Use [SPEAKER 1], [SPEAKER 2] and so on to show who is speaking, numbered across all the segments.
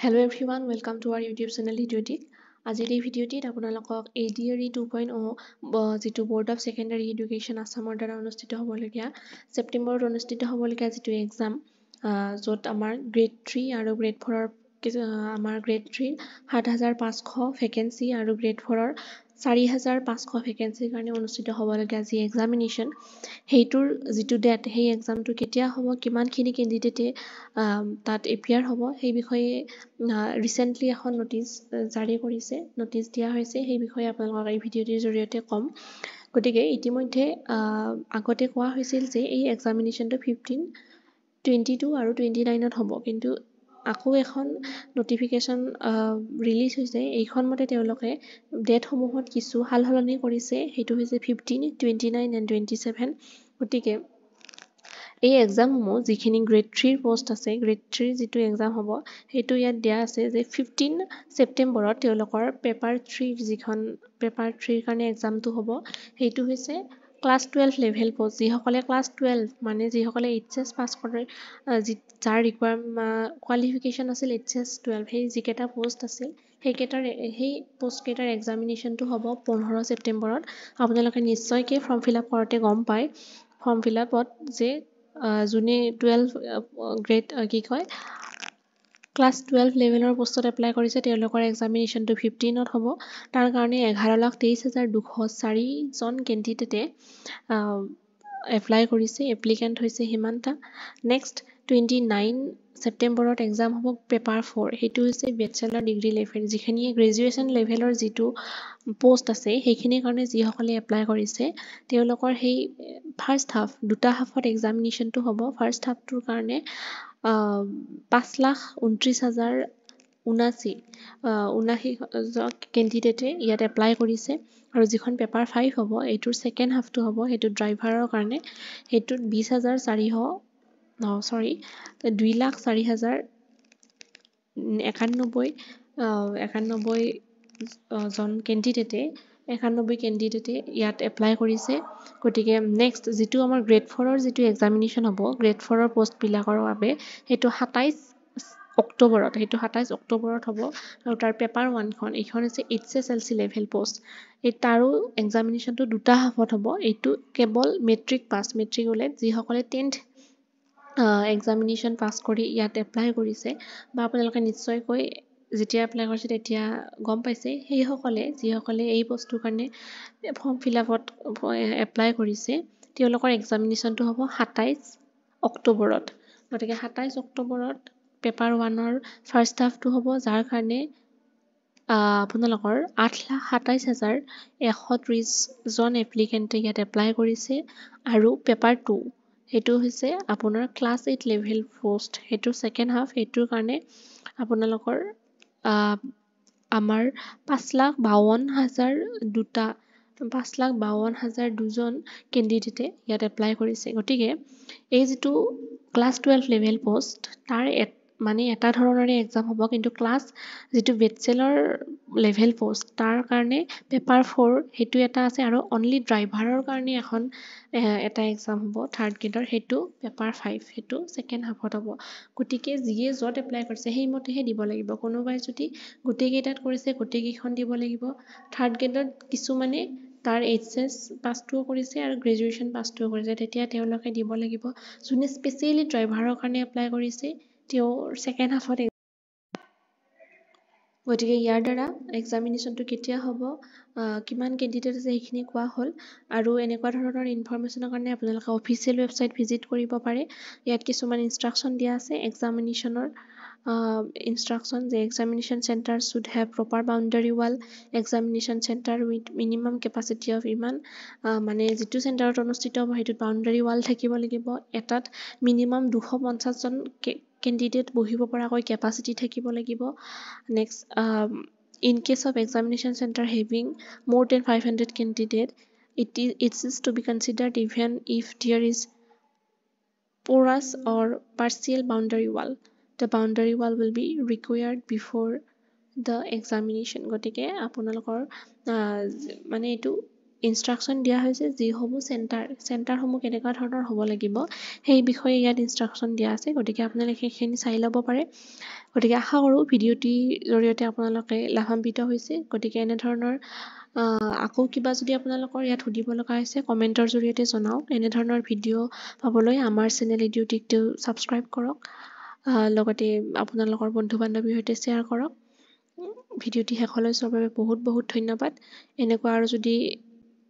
[SPEAKER 1] Hello' everyone welcome to our YouTube channel ভিডিঅ'টিক আজিৰ এই ভিডিঅ'টিত আপোনালোকক A D R E two point o' যিটো বৰ্ড অফ ছেকেণ্ডাৰী এডুকেশ্যন আছামৰ দ্বাৰা অনুষ্ঠিত হ'বলগীয়া ছেপ্টেম্বৰত অনুষ্ঠিত হ'বলগীয়া যিটো এক্সাম য'ত আমাৰ গ্ৰেড থ্ৰী আৰু গ্ৰেড ফ'ৰৰ আমাৰ গ্ৰেড থ্ৰীৰ সাত হাজাৰ পাঁচশ ভেকেঞ্চি আৰু গ্ৰেড ফ'ৰৰ চাৰি হাজাৰ পাঁচশ ভেকেঞ্চিৰ কাৰণে অনুষ্ঠিত হ'বলগীয়া যি এক্সামিনেশ্যন সেইটোৰ যিটো ডেট সেই এক্সামটো কেতিয়া হ'ব কিমানখিনি কেণ্ডিডেটে তাত এপিয়াৰ হ'ব সেই বিষয়ে ৰিচেণ্টলি এখন নটিচ জাৰি কৰিছে নটিচ দিয়া হৈছে সেই বিষয়ে আপোনালোকক এই ভিডিঅ'টিৰ জৰিয়তে ক'ম। গতিকে ইতিমধ্যে আগতে কোৱা হৈছিল যে এই এক্সামিনেশ্যনটো ফিফটিন টুৱেণ্টি টু আৰু টুৱেণ্টি নাইনত হ'ব কিন্তু আকৌ এখন নটিফিকেশ্যন ৰিলিজ হৈছে। এইখন মতে তেওঁলোকে ডেটসমূহত কিছু সাল সলনি কৰিছে। সেইটো হৈছে fifteen twenty nine and twenty seven গতিকে এই এক্সামসমূহ যিখিনি গ্ৰেড থ্ৰীৰ পষ্ট আছে গ্ৰেড থ্ৰীৰ যিটো এক্সাম হ'ব সেইটো ইয়াত দিয়া আছে যে ফিফটিন ছেপ্টেম্বৰত তেওঁলোকৰ পেপাৰ থ্ৰীৰ যিখন পেপাৰ থ্ৰীৰ কাৰণে এক্সামটো হ'ব। সেইটো হৈছে ক্লাছ টুৱেলভ লেভেল পষ্ট যিসকলে ক্লাছ টুৱেলভ মানে যিসকলে এইচ এছ পাছ কৰে যি যাৰ ৰিকুৱাৰ কোৱালিফিকেশ্যন আছিল এইচ এছ টুৱেলভ সেই যিকেইটা পষ্ট আছিল সেইকেইটাৰ সেই পষ্টকেইটাৰ এক্সামিনেশ্যনটো হ'ব পোন্ধৰ ছেপ্টেম্বৰত। আপোনালোকে নিশ্চয়কৈ ফৰ্ম ফিল আপ কৰোঁতে গম পায়। ফৰ্ম ফিল আপত যে যোনে টুৱেলভ গ্ৰেড কি কয় ক্লাছ টুৱেলভ লেভেলৰ পষ্টত এপ্লাই কৰিছে তেওঁলোকৰ এক্সামিনেশ্যনটো ফিফটিনত হ'ব। তাৰ কাৰণে এঘাৰ লাখ তেইছ হাজাৰ দুশ চাৰিজন কেণ্ডিডেটে এপ্লাই কৰিছে এপ্লিকেণ্ট হৈছে সিমানটা নেক্সট টুৱেণ্টি নাইন ছেপ্টেম্বৰত এক্সাম হ'ব পেপাৰ ফ'ৰ সেইটো হৈছে বেচেলাৰ ডিগ্ৰী লেভেল যিখিনিয়ে গ্ৰেজুৱেশ্যন লেভেলৰ যিটো পষ্ট আছে সেইখিনিৰ কাৰণে যিসকলে এপ্লাই কৰিছে তেওঁলোকৰ সেই ফাৰ্ষ্ট হাফ দুটা হাফত এক্সামিনেশ্যনটো হ'ব। ফাৰ্ষ্ট হাফটোৰ কাৰণে পাঁচ লাখ ঊনত্ৰিছ হাজাৰ ঊনাশী ঊনাশী কেণ্ডিডেটে ইয়াত এপ্লাই কৰিছে আৰু যিখন পেপাৰ ফাইভ হ'ব এইটোৰ ছেকেণ্ড হাফটো হ'ব সেইটো ড্ৰাইভাৰৰ কাৰণে সেইটোত বিছ হাজাৰ চাৰিশ চৰি দুই লাখ চাৰি হাজাৰ একান্নব্বৈ একান্নব্বৈ জন কেণ্ডিডেটে একান্নব্বৈ কেণ্ডিডেটে ইয়াত এপ্লাই কৰিছে। গতিকে নেক্সট যিটো আমাৰ গ্ৰেড ফ'ৰৰ যিটো এক্সামিনেশ্যন হ'ব গ্ৰেড ফ'ৰৰ পষ্টবিলাকৰ বাবে সেইটো সাতাইছ অক্টোবৰত সেইটো সাতাইছ অক্টোবৰত হ'ব। আৰু তাৰ পেপাৰ ওৱানখন এইখন হৈছে H S L C level post এই তাৰো এক্সামিনেশ্যনটো দুটা হাফত হ'ব। এইটো কেৱল মেট্ৰিক পাছ মেট্ৰিকুলেট যিসকলে টেন্থ এক্সামিনেশ্যন পাছ কৰি ইয়াত এপ্লাই কৰিছে বা আপোনালোকে নিশ্চয়কৈ যেতিয়া এপ্লাই কৰিছে তেতিয়া গম পাইছে সেইসকলে যিসকলে এই বস্তুৰ কাৰণে ফৰ্ম ফিল আপত এপ্লাই কৰিছে তেওঁলোকৰ এক্সামিনেশ্যনটো হ'ব সাতাইছ অক্টোবৰত। গতিকে সাতাইছ অক্টোবৰত পেপাৰ ওৱানৰ ফাৰ্ষ্ট হাফটো হ'ব যাৰ কাৰণে আপোনালোকৰ আঠ লাখ সাতাইছ হাজাৰ এশ ত্ৰিছজন এপ্লিকেণ্টে ইয়াত এপ্লাই কৰিছে। আৰু পেপাৰ টু সেইটো হৈছে আপোনাৰ ক্লাছ এইট লেভেল পষ্ট সেইটো ছেকেণ্ড হাফ সেইটোৰ কাৰণে আপোনালোকৰ আমাৰ পাঁচ লাখ বাৱন্ন হাজাৰ দুটা পাঁচ লাখ বাৱন্ন হাজাৰ দুজন কেণ্ডিডেটে ইয়াত এপ্লাই কৰিছে। গতিকে এই যিটো ক্লাছ টুৱেলভ লেভেল পষ্ট তাৰ মানে এটা ধৰণৰে এক্সাম হ'ব কিন্তু ক্লাছ যিটো বেচেলৰ লেভেল পষ্ট তাৰ কাৰণে পেপাৰ ফ'ৰ সেইটো এটা আছে আৰু অনলি ড্ৰাইভাৰৰ কাৰণে এখন এটা এক্সাম হ'ব থাৰ্ড গ্ৰেডৰ সেইটো পেপাৰ ফাইভ সেইটো ছেকেণ্ড হাফত হ'ব। গতিকে যিয়ে য'ত এপ্লাই কৰিছে সেইমতেহে দিব লাগিব। কোনোবাই যদি গোটেইকেইটাত কৰিছে গোটেইকেইখন দিব লাগিব। থাৰ্ড গ্ৰেডত কিছুমানে তাৰ এইচ এছ পাছটোও কৰিছে আৰু গ্ৰেজুৱেশ্যন পাছটোও কৰিছে তেতিয়া তেওঁলোকে দিব লাগিব। যোনে স্পেচিয়েলি ড্ৰাইভাৰৰ কাৰণে এপ্লাই কৰিছে তেওঁৰ ছেকেণ্ড হাফত গতিকে ইয়াৰ দ্বাৰা এক্সামিনেশ্যনটো কেতিয়া হ'ব কিমান কেণ্ডিডেট আছে সেইখিনি কোৱা হ'ল আৰু এনেকুৱা ধৰণৰ ইনফৰমেশ্যনৰ কাৰণে আপোনালোকে অফিচিয়েল ৱেবছাইট ভিজিট কৰিব পাৰে। ইয়াত কিছুমান ইনষ্ট্ৰাকশ্যন দিয়া আছে এক্সামিনেশ্যনৰ ইনষ্ট্ৰাকশ্যন যে examination centre should have proper boundary wall examination centre with minimum capacity of ইমান মানে যিটো চেণ্টাৰত অনুষ্ঠিত হ'ব সেইটোত বাউণ্ডাৰী ৱাল থাকিব লাগিব। এটাত মিনিমাম দুশ পঞ্চাছজন কেণ্ডিডেট বহিব পৰাকৈ কেপাচিটি থাকিব লাগিব। Next in case of examination centre having more than five hundred candidate it is it's is to be considered even if there is porous or partial boundary wall. The boundary wall will be required before the examination. গতিকে আপোনালোকৰ মানে এইটো instruction দিয়া হৈছে যিসমূহ centre চেণ্টাৰসমূহ কেনেকুৱা ধৰণৰ হ'ব লাগিব সেই বিষয়ে ইয়াত ইনষ্ট্ৰাকশ্যন দিয়া আছে। গতিকে আপোনালোকে সেইখিনি চাই ল'ব পাৰে। গতিকে আশা কৰোঁ ভিডিঅ'টিৰ জৰিয়তে আপোনালোকে লাভান্বিত হৈছে। গতিকে এনেধৰণৰ আকৌ কিবা যদি আপোনালোকৰ ইয়াত সুধিব লগা হৈছে কমেণ্টৰ জৰিয়তে জনাওক। এনেধৰণৰ ভিডিঅ' পাবলৈ আমাৰ চেনেল ইডিঅ'টিকটো ছাবস্ক্ৰাইব কৰক। লগতে আপোনালোকৰ বন্ধু বান্ধৱীৰ সৈতে শ্বেয়াৰ কৰক। ভিডিঅ'টি শেষলৈ চোৱাৰ বাবে বহুত বহুত ধন্যবাদ। এনেকুৱা আৰু যদি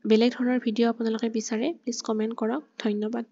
[SPEAKER 1] বেলেগ ধৰণৰ ভিডিঅ' আপোনালোকে বিচাৰে প্লিজ কমেণ্ট কৰক। ধন্যবাদ।